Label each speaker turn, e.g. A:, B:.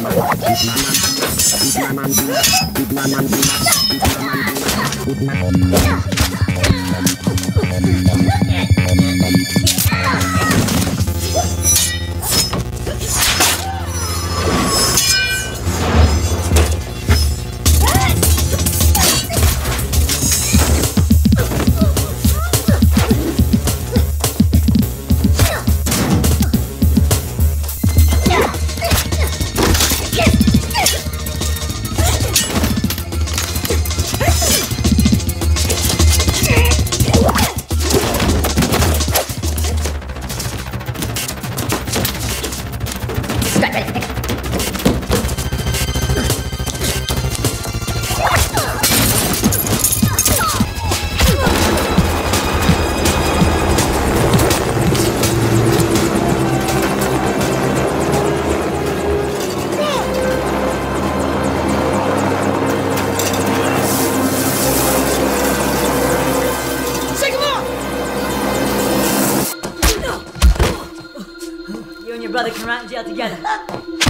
A: You. どう? brother can rap and yell together.